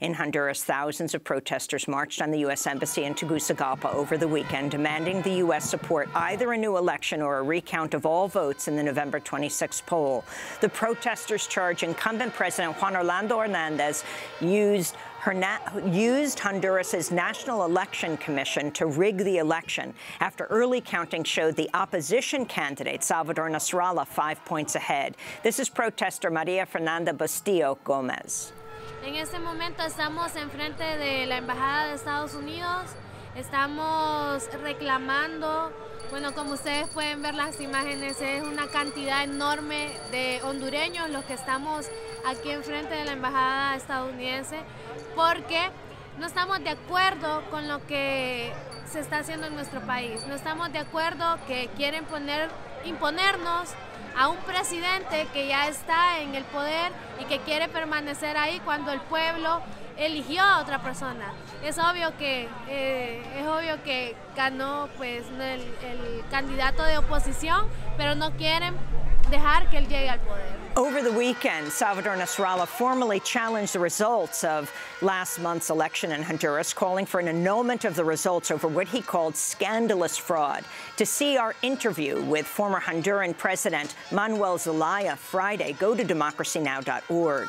In Honduras, thousands of protesters marched on the U.S. Embassy in Tegucigalpa over the weekend, demanding the U.S. support either a new election or a recount of all votes in the November 26 poll. The protesters charge incumbent President Juan Orlando Hernandez used used Honduras' National Election Commission to rig the election after early counting showed the opposition candidate, Salvador Nasralla, five points ahead. This is protester Maria Fernanda Bustillo Gomez. En este momento estamos enfrente de la Embajada de Estados Unidos. Estamos reclamando, bueno, como ustedes pueden ver las imágenes, es una cantidad enorme de hondureños los que estamos aquí enfrente de la Embajada estadounidense porque no estamos de acuerdo con lo que se está haciendo en nuestro país. No estamos de acuerdo que quieren poner, imponernos a un presidente que ya está en el poder y que quiere permanecer ahí cuando el pueblo eligió a otra persona. Es obvio que eh, es obvio que ganó pues el, el candidato de oposición, pero no quieren dejar que él llegue al poder. Over the weekend, Salvador Nasralla formally challenged the results of last month's election in Honduras, calling for an annulment of the results over what he called scandalous fraud. To see our interview with former Honduran President Manuel Zelaya Friday, go to democracynow.org.